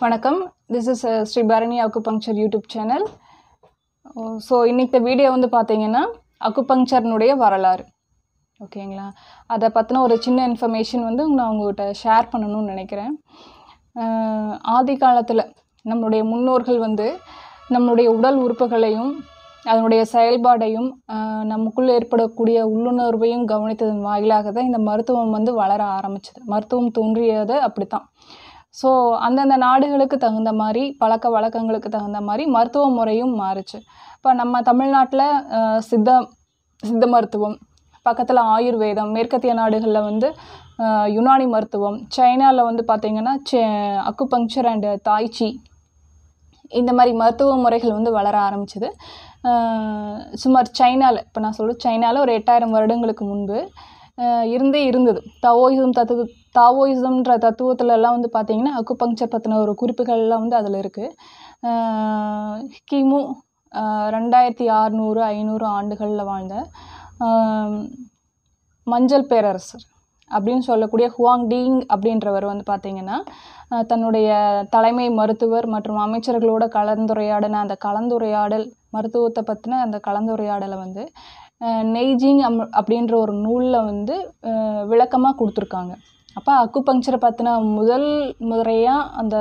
வணக்கம். This is Shri Bharani acupuncture YouTube channel so இன்றைக்கி video வந்து பார்த்தீங்கன்னா அக்குபங்க்சர்னுடைய வரலாறு. ஓகேங்களா அதை பற்றின ஒரு சின்ன இன்ஃபர்மேஷன் வந்து நான் உங்கள்கிட்ட ஷேர் பண்ணணும்னு நினைக்கிறேன். Uh, ஆதி காலத்தில் நம்மளுடைய முன்னோர்கள் வந்து நம்மளுடைய உடல் உறுப்புகளையும் அதனுடைய செயல்பாடையும் நமக்குள்ளே நமக்குள் ஏற்படக்கூடிய உள்ளுணர்வையும் கவனித்ததன் வாயிலாக தான் இந்த மருத்துவம் வந்து வளர ஆரம்பிச்சது. மருத்துவம் தோன்றியது அப்படித்தான். ஸோ அந்தந்த நாடுகளுக்கு தகுந்த மாதிரி பழக்க வழக்கங்களுக்கு தகுந்த மாதிரி மருத்துவ முறையும் மாறுச்சு. இப்போ நம்ம தமிழ்நாட்டில் சித்த சித்த மருத்துவம் பக்கத்தில் ஆயுர்வேதம் மேற்கத்திய நாடுகளில் வந்து யுனானி மருத்துவம் சைனாவில் வந்து பார்த்திங்கன்னா அக்குபங்க்சர் அண்டு தாய்ச்சி இந்த மாதிரி மருத்துவ முறைகள் வந்து வளர ஆரம்பிச்சது. சுமார் சைனாவில் இப்போ நான் சொல்ல சைனாவில் ஒரு எட்டாயிரம் வருடங்களுக்கு முன்பு இருந்தே இருந்தது. தாவோயிசம் தத்துவ தாவோயிசம்ன்ற தத்துவத்திலலாம் வந்து பார்த்திங்கன்னா அக்குபங்சர் பற்றின ஒரு குறிப்புகள்லாம் வந்து அதில் இருக்குது கிமு ரெண்டாயிரத்தி ஆறுநூறு ஐநூறு ஆண்டுகளில் வாழ்ந்த மஞ்சள் பேரரசர் அப்படின்னு சொல்லக்கூடிய ஹுவாங் டீங் அப்படின்றவர் வந்து பார்த்திங்கன்னா தன்னுடைய தலைமை மருத்துவர் மற்றும் அமைச்சர்களோட கலந்துரையாடின அந்த கலந்துரையாடல் மருத்துவத்தை பற்றின அந்த கலந்துரையாடலை வந்து நெய்ஜிங் அம் அப்படின்ற ஒரு நூலில் வந்து விளக்கமாக கொடுத்துருக்காங்க. அப்போ அக்குபங்க்சரை பற்றின முதல் முறையாக அந்த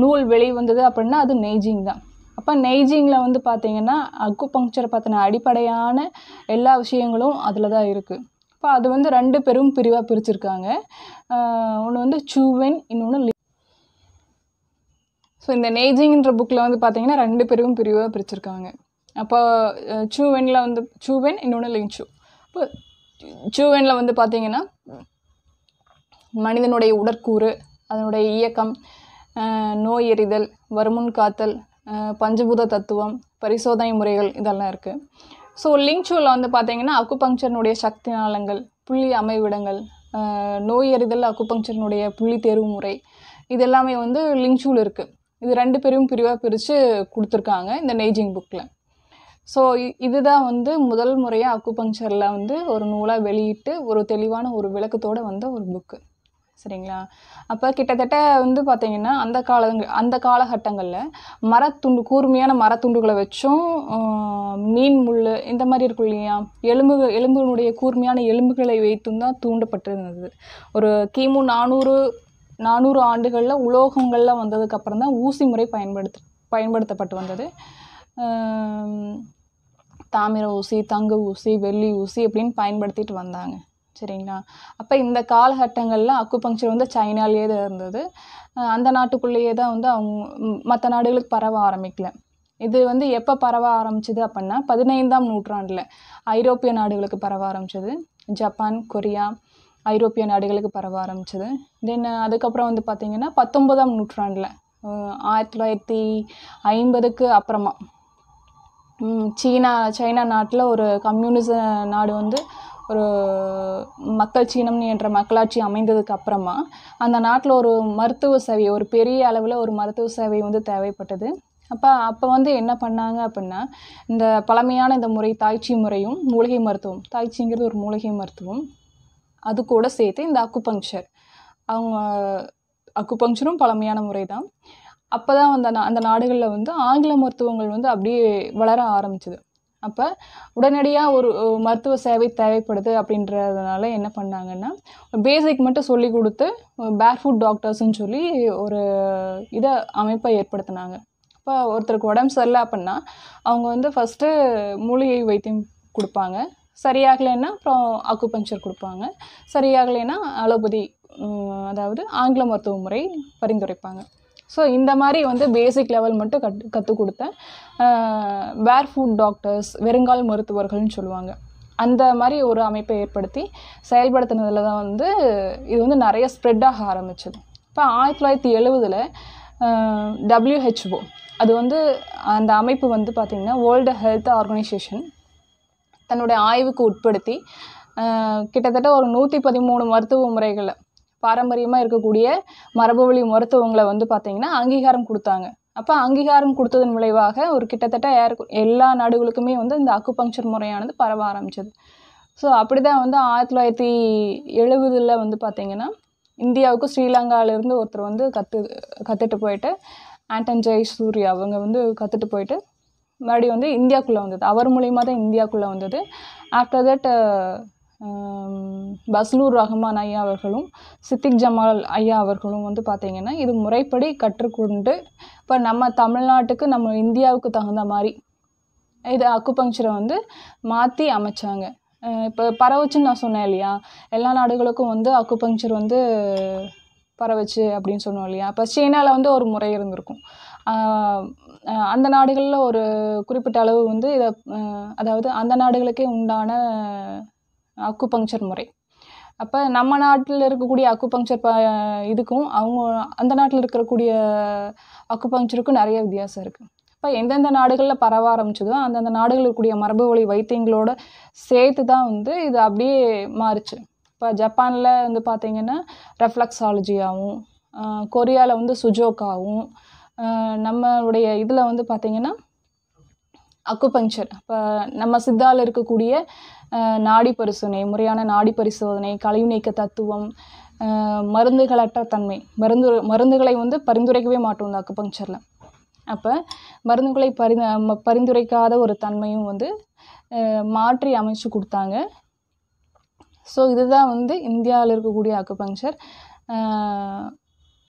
நூல் வெளிவந்தது அப்படின்னா அது நெய்ஜிங் தான். அப்போ நெய்ஜிங்கில் வந்து பார்த்தீங்கன்னா அக்குபங்க்சரை பற்றின அடிப்படையான எல்லா விஷயங்களும் அதில் தான் இருக்குது இப்போ அது வந்து ரெண்டு பெரும் பிரிவாக பிரிச்சிருக்காங்க. ஒன்று வந்து சூவென் இன்னொன்று ஸோ இந்த நெய்ஜிங்கிற புக்கில் வந்து பார்த்தீங்கன்னா ரெண்டு பெரும் பிரிவாக பிரிச்சிருக்காங்க. அப்போ சூவெனில் வந்து சூவென் இன்னொன்று லிங்சு இப்போ சூவெனில் வந்து பார்த்தீங்கன்னா மனிதனுடைய உடற்கூறு அதனுடைய இயக்கம் நோய் எறிதல் வருமுன் காத்தல் பஞ்சபூத தத்துவம் பரிசோதனை முறைகள் இதெல்லாம் இருக்குது ஸோ லிங்சூவில் வந்து பார்த்தீங்கன்னா அக்குபங்க்சர்னுடைய சக்தி நாளங்கள் புள்ளி அமைவிடங்கள் நோய் எறிதல் அக்குபங்க்சர்னுடைய புள்ளி தேர்வு முறை இது எல்லாமே வந்து லிங்சூல் இருக்குது இது ரெண்டு பேரும் பிரிவாக பிரித்து கொடுத்துருக்காங்க இந்த நெய்ஜிங் புக்கில் ஸோ இதுதான் வந்து முதல் முறையாக அக்குபங்க்சரில் வந்து ஒரு நூலாக வெளியிட்டு ஒரு தெளிவான ஒரு விளக்கத்தோடு வந்த ஒரு புக்கு சரிங்களா? அப்போ கிட்டத்தட்ட வந்து பார்த்திங்கன்னா அந்த கால அந்த காலகட்டங்களில் மரத்துண்டு கூர்மையான மரத்துண்டுகளை வச்சும் மீன் முள் இந்த மாதிரி இருக்கும் இல்லையா? எலும்பு எலும்பினுடைய கூர்மையான எலும்புகளை வைத்தும் தான் தூண்டப்பட்டிருந்தது. ஒரு கிமு நானூறு நானூறு ஆண்டுகளில் உலோகங்கள்லாம் வந்ததுக்கப்புறம் தான் ஊசி முறை பயன்படுத்த பயன்படுத்தப்பட்டு வந்தது. தாமிர ஊசி தங்க ஊசி வெள்ளி ஊசி அப்படின்னு பயன்படுத்திட்டு வந்தாங்க. சரிங்களா? அப்போ இந்த காலகட்டங்களில் அக்குபங்க்சர் வந்து சைனாலேயே தான் இருந்தது. அந்த நாட்டுக்குள்ளேயே தான் வந்து அவங்க மற்ற நாடுகளுக்கு பரவ ஆரம்பிக்கல. இது வந்து எப்போ பரவ ஆரம்பிச்சது அப்படின்னா பதினைந்தாம் நூற்றாண்டில் ஐரோப்பிய நாடுகளுக்கு பரவ ஆரம்பிச்சது. ஜப்பான் கொரியா ஐரோப்பிய நாடுகளுக்கு பரவ ஆரம்பிச்சது. தென் அதுக்கப்புறம் வந்து பார்த்திங்கன்னா பத்தொன்பதாம் நூற்றாண்டில் ஆயிரத்தி தொள்ளாயிரத்தி ஐம்பதுக்கு அப்புறமா சீனா சைனா நாட்டில் ஒரு கம்யூனிச நாடு வந்து ஒரு மக்கள் சீனம் என்ற மக்களாட்சி அமைந்ததுக்கு அப்புறமா அந்த நாட்டில் ஒரு மருத்துவ சேவை ஒரு பெரிய அளவில் ஒரு மருத்துவ சேவை வந்து தேவைப்பட்டது. அப்போ அப்போ வந்து என்ன பண்ணாங்க அப்படின்னா இந்த பழமையான இந்த முறை தாய்ச்சி முறையும் மூலிகை மருத்துவம் தாய்ச்சிங்கிறது ஒரு மூலிகை மருத்துவம் அது கூட சேர்த்து இந்த அக்குபங்க்சர் அவங்க அக்குபங்க்சரும் பழமையான முறை தான் அப்போ தான் வந்து நா- அந்த நாடுகளில் வந்து ஆங்கில மருத்துவங்கள் வந்து அப்படியே வளர ஆரம்பிச்சது. அப்போ உடனடியாக ஒரு மருத்துவ சேவை தேவைப்படுது அப்படின்றதுனால என்ன பண்ணாங்கன்னா பேசிக் மட்டும் சொல்லி கொடுத்து பேர்ஃபுட் டாக்டர்ஸ்ன்னு சொல்லி ஒரு இதை அமைப்பை ஏற்படுத்தினாங்க. இப்போ ஒருத்தருக்கு உடம்பு சரியில்லை அப்படின்னா அவங்க வந்து ஃபஸ்ட்டு மூலிகை வைத்தியம் கொடுப்பாங்க. சரியாகலைன்னா அப்புறம் அக்குபஞ்சர் கொடுப்பாங்க. சரியாகலைன்னா அலோபதி அதாவது ஆங்கில மருத்துவ முறை பரிந்துரைப்பாங்க. ஸோ இந்த மாதிரி வந்து பேசிக் லெவல் மட்டும் கட் கற்றுக் கொடுத்தேன். வேர் ஃபுட் டாக்டர்ஸ் வெறுங்கால் மருத்துவர்கள்னு சொல்லுவாங்க. அந்த மாதிரி ஒரு அமைப்பை ஏற்படுத்தி செயல்படுத்தினதில் தான் வந்து இது வந்து நிறைய ஸ்ப்ரெட் ஆக ஆரம்பிச்சது. இப்போ ஆயிரத்தி தொள்ளாயிரத்தி எழுவதில் டபிள்யூஹெச்ஓ அது வந்து அந்த அமைப்பு வந்து பார்த்திங்கன்னா வேர்ல்டு ஹெல்த் ஆர்கனைசேஷன் தன்னுடைய ஆய்வுக்கு உட்படுத்தி கிட்டத்தட்ட ஒரு நூற்றி பதிமூணு மருத்துவ முறைகளை பாரம்பரியமாக இருக்கக்கூடிய மரபுவழி மருத்துவங்களை வந்து பார்த்திங்கன்னா அங்கீகாரம் கொடுத்தாங்க. அப்போ அங்கீகாரம் கொடுத்ததன் விளைவாக ஒரு கிட்டத்தட்ட ஏர் எல்லா நாடுகளுக்குமே வந்து இந்த அக்குபங்க்சர் முறையானது பரவ ஆரம்பிச்சது. ஸோ அப்படி தான் வந்து ஆயிரத்தி தொள்ளாயிரத்தி எழுபதில் வந்து பார்த்திங்கன்னா இந்தியாவுக்கு ஸ்ரீலங்காவிலேருந்து ஒருத்தர் வந்து கற்று கற்றுட்டு போயிட்டு ஆண்டன் ஜெய் சூர்யா அவங்க வந்து கற்றுட்டு போயிட்டு மறுபடியும் வந்து இந்தியாவுக்குள்ளே வந்தது. அவர் மூலியமாக தான் இந்தியாவுக்குள்ளே வந்தது. ஆஃப்டர் தட் பஸ்லூர் ரஹ்மான் ஐயா அவர்களும் சித்திக் ஜமால் ஐயா அவர்களும் வந்து பார்த்திங்கன்னா இது முறைப்படி கற்றுக்கொண்டு இப்போ நம்ம தமிழ்நாட்டுக்கு நம்ம இந்தியாவுக்கு தகுந்த மாதிரி இது அக்குபங்க்சரை வந்து மாற்றி அமைச்சாங்க. இப்போ பரவுச்சுன்னு நான் சொன்னேன் இல்லையா? எல்லா நாடுகளுக்கும் வந்து அக்குபங்க்சர் வந்து பரவுச்சு அப்படின்னு சொன்னோம் இல்லையா? இப்போ சீனாவில் வந்து ஒரு முறை இருந்திருக்கும். அந்த நாடுகளில் ஒரு குறிப்பிட்ட அளவு வந்து இதை அதாவது அந்த நாடுகளுக்கே உண்டான அக்குபங்சர் முறை. அப்போ நம்ம நாட்டில் இருக்கக்கூடிய அக்குபங்சர் ப இதுக்கும் அவங்க அந்த நாட்டில் இருக்கக்கூடிய அக்குபங்சருக்கும் நிறைய வித்தியாசம் இருக்குது இப்போ எந்தெந்த நாடுகளில் பரவ ஆரம்பிச்சதோ அந்தந்த நாடுகளில் இருக்கக்கூடிய மரபு வழி வைத்தியங்களோட சேர்த்து தான் வந்து இது அப்படியே மாறுச்சு. இப்போ ஜப்பானில் வந்து பார்த்திங்கன்னா ரெஃப்ளக்ஸாலஜியாகவும் கொரியாவில் வந்து சுஜோக்காவும் நம்மளுடைய இதில் வந்து பார்த்திங்கன்னா அக்குபங்சர் இப்போ நம்ம சித்தாவில் இருக்கக்கூடிய நாடி பரிசோதனை முறையான நாடி பரிசோதனை கழிவு நீக்க தத்துவம் மருந்துகளற்ற தன்மை. மருந்து மருந்துகளை வந்து பரிந்துரைக்கவே மாட்டோம் இந்த அக்குபங்சரில் அப்போ மருந்துகளை பரி பரிந்துரைக்காத ஒரு தன்மையும் வந்து மாற்றி அமைச்சு கொடுத்தாங்க. ஸோ இதுதான் வந்து இந்தியாவில் இருக்கக்கூடிய அக்குபங்சர்